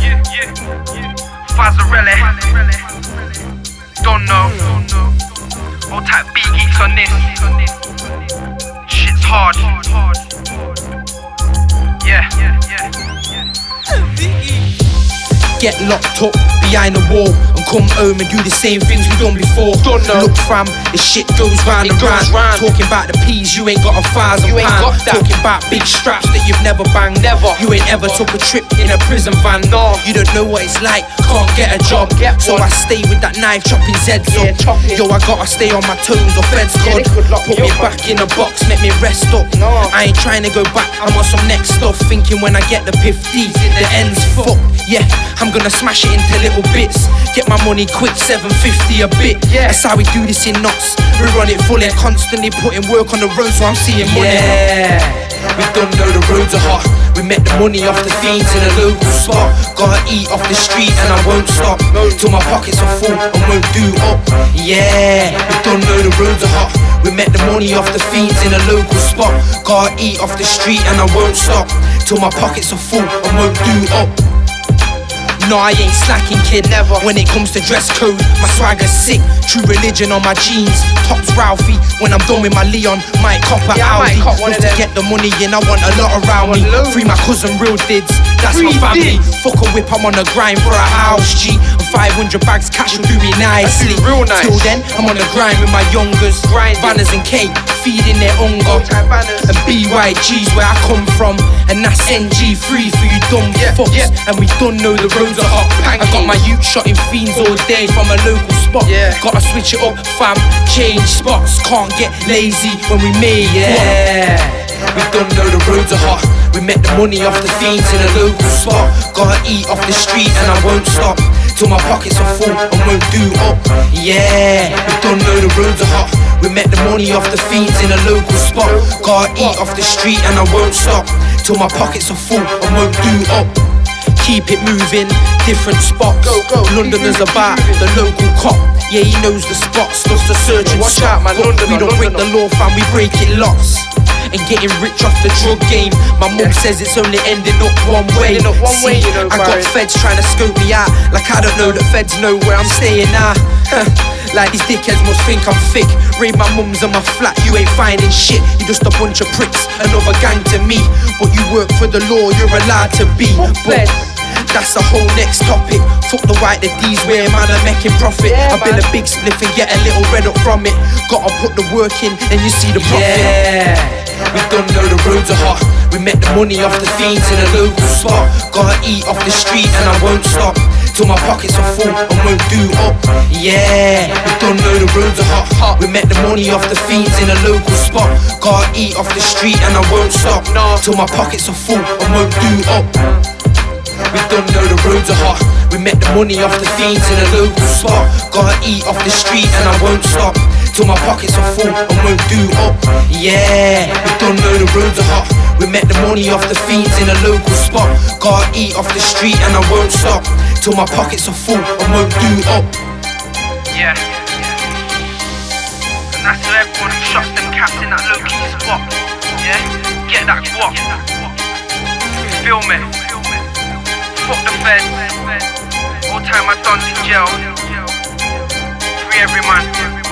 yeah. Fazerelly. Don't know. All type Beat Geeks on this. Shit's hard. Yeah, yeah, yeah. Get locked up behind the wall come home and do the same things we done before. Done. Look, fam, the shit goes round It and round. round. Talking about the peas, you ain't got a thousand You pound. Talking about big straps that you've never banged. Never. You ain't ever took a trip in a prison van. No. You don't know what it's like, can't get a job. get so. I stay with that knife chopping Zeds Yeah, up. chop. Yo, I gotta stay on my toes or feds Yeah, could Put me back in a box, make me rest up. No. I ain't trying to go back, I'm on some next stuff. Thinking when I get the 50, the end's fucked. Yeah, I'm gonna smash it into little bits. Money quick, 750 a bit. Yeah. That's how we do this in knots. We run it full and constantly putting work on the road, so I'm seeing money. Yeah, we don't know the roads are hot. We met the money off the fiends in a local spot. Gotta eat off the street and I won't stop till my pockets are full and won't do up. Yeah, we don't know the roads are hot. We met the money off the fiends in a local spot. Gotta eat off the street and I won't stop till my pockets are full and won't do up. No, I ain't slacking, kid. Never. When it comes to dress code, my swagger's sick. True religion on my jeans. Tops Ralphie. When I'm done with my Leon, might cop a Yeah, Audi. cop one of to get the money in, I want a lot around me. Free my cousin, real dids. That's Free my family. dids. Fuck a whip, I'm on the grind for a house, G. And 500 bags cash will do me nicely. real nice. Till then, I'm on the grind with my youngers. Grinding. Banners and cake, feeding their hunger. And BYG's where I come from, and that's NG3 for you dumb Yeah, fucks. yeah. And we don't know the roads are hot. I got my youth shotting fiends all day from a local spot. Yeah. Gotta switch it up, fam. Change spots, can't get lazy when we made Yeah. We don't know the roads are hot. We met the money off the fiends in a local spot. Gotta eat off the street and I won't stop till my pockets are full and won't do up. Yeah, we don't know the roads are hot. We met the money off the fiends in a local spot. Gotta eat off the street and I won't stop till my pockets are full and won't do up. Keep it moving, different spots. Go, go, Londoners about the local cop. Yeah, he knows the spots, loves to search and Watch stop. out, man, But Londoner, we don't break the law, fam, we break it lots. And getting rich off the drug game. My mum says it's only ending up one way. Up one See, way, you know, I got feds trying to scope me out. Like I don't know that feds know where I'm staying now. Like these dickheads must think I'm thick. Raid my mums and my flat, you ain't finding shit. You just a bunch of pricks, another gang to me. But you work for the law, you're allowed to be. But that's a whole next topic. Fuck the white, the D's where man are making profit. Yeah, I've been a big spliff and get a little red up from it. Gotta put the work in and you see the profit. Yeah, roads are hot. We met the money off the fiends in a local spot. Gotta eat off the street and I won't stop till my pockets are full and won't do up. Yeah, we don't know the roads are hot. hot. We met the money off the fiends in a local spot. Gotta eat off the street and I won't stop till my pockets are full and won't do up. We don't know the roads are hot. We met the money off the fiends in a local spot. Gotta eat off the street and I won't stop till my pockets are full and won't do up. Yeah, we don't know the roads are hot. We met the money off the fiends in a local spot. Gotta eat off the street and I won't stop till my pockets are full and won't do up. Yeah. And that's to everyone shots them cats in that low key spot. Yeah? Get that guap. Feel me? Fuck the feds. All time I done in jail. Free every man.